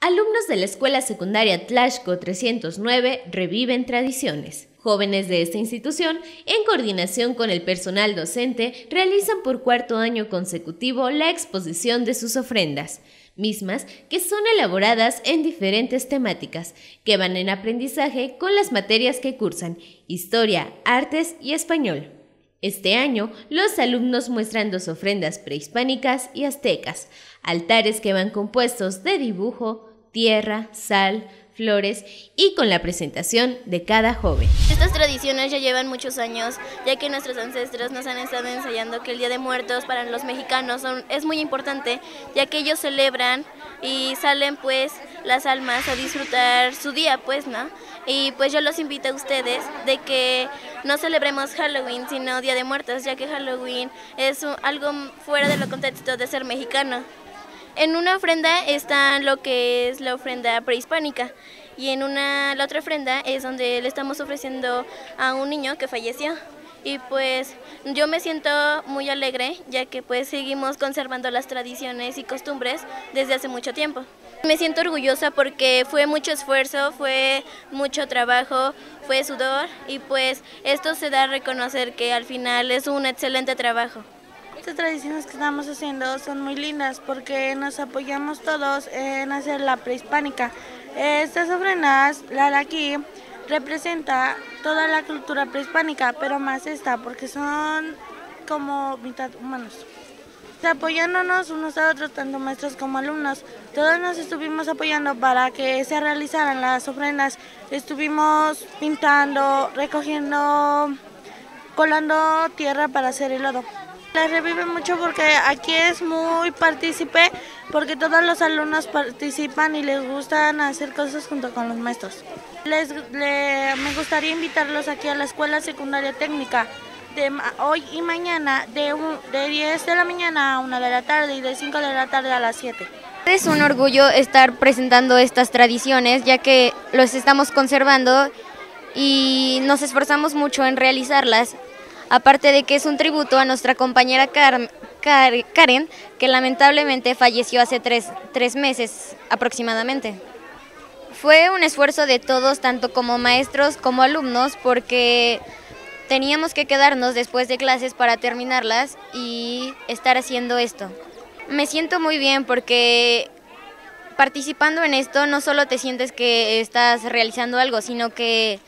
Alumnos de la Escuela Secundaria Tlashco 309 reviven tradiciones. Jóvenes de esta institución, en coordinación con el personal docente, realizan por cuarto año consecutivo la exposición de sus ofrendas, mismas que son elaboradas en diferentes temáticas, que van en aprendizaje con las materias que cursan, historia, artes y español. Este año, los alumnos muestran dos ofrendas prehispánicas y aztecas, altares que van compuestos de dibujo, tierra, sal, flores y con la presentación de cada joven. Estas tradiciones ya llevan muchos años, ya que nuestros ancestros nos han estado enseñando que el Día de Muertos para los mexicanos es muy importante, ya que ellos celebran y salen pues las almas a disfrutar su día, pues, ¿no? Y pues yo los invito a ustedes de que no celebremos Halloween, sino Día de Muertos, ya que Halloween es algo fuera de lo contexto de ser mexicano. En una ofrenda está lo que es la ofrenda prehispánica y en una, la otra ofrenda es donde le estamos ofreciendo a un niño que falleció. Y pues yo me siento muy alegre ya que pues seguimos conservando las tradiciones y costumbres desde hace mucho tiempo. Me siento orgullosa porque fue mucho esfuerzo, fue mucho trabajo, fue sudor y pues esto se da a reconocer que al final es un excelente trabajo. Tradiciones que estamos haciendo son muy lindas porque nos apoyamos todos en hacer la prehispánica. Estas ofrendas, la de aquí, representa toda la cultura prehispánica, pero más esta porque son como mitad humanos. Apoyándonos unos a otros, tanto maestros como alumnos, todos nos estuvimos apoyando para que se realizaran las ofrendas. Estuvimos pintando, recogiendo, colando tierra para hacer el lodo. La revive mucho porque aquí es muy partícipe, porque todos los alumnos participan y les gustan hacer cosas junto con los maestros. Les, me gustaría invitarlos aquí a la Escuela Secundaria Técnica de hoy y mañana de, de 10 de la mañana a 1 de la tarde y de 5 de la tarde a las 7. Es un orgullo estar presentando estas tradiciones ya que los estamos conservando y nos esforzamos mucho en realizarlas aparte de que es un tributo a nuestra compañera Karen, que lamentablemente falleció hace tres, meses aproximadamente. Fue un esfuerzo de todos, tanto como maestros como alumnos, porque teníamos que quedarnos después de clases para terminarlas y estar haciendo esto. Me siento muy bien porque participando en esto no solo te sientes que estás realizando algo, sino que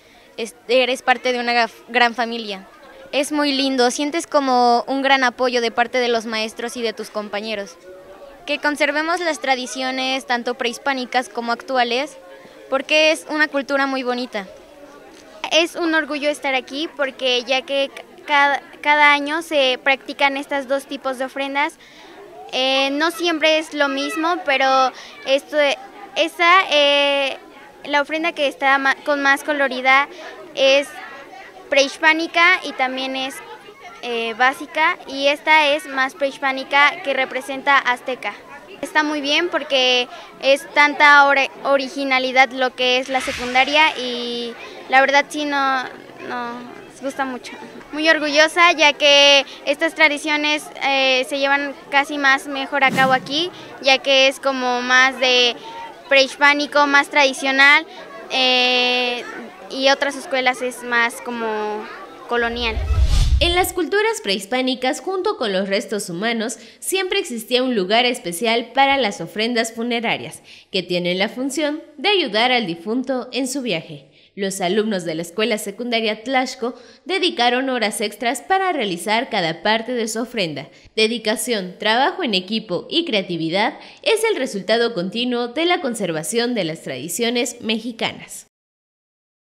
eres parte de una gran familia. Es muy lindo, sientes como un gran apoyo de parte de los maestros y de tus compañeros. Que conservemos las tradiciones tanto prehispánicas como actuales, porque es una cultura muy bonita. Es un orgullo estar aquí porque ya que cada, año se practican estos dos tipos de ofrendas, eh, no siempre es lo mismo, pero esto, esa, eh, la ofrenda que está con más colorida es prehispánica y también es eh, básica y esta es más prehispánica que representa azteca. Está muy bien porque es tanta originalidad lo que es la secundaria y la verdad sí no, nos gusta mucho. Muy orgullosa ya que estas tradiciones eh, se llevan casi más mejor a cabo aquí, ya que es como más de prehispánico, más tradicional. Eh, y otras escuelas es más como colonial. En las culturas prehispánicas, junto con los restos humanos, siempre existía un lugar especial para las ofrendas funerarias, que tienen la función de ayudar al difunto en su viaje. Los alumnos de la escuela secundaria Tlashco dedicaron horas extras para realizar cada parte de su ofrenda. Dedicación, trabajo en equipo y creatividad es el resultado continuo de la conservación de las tradiciones mexicanas.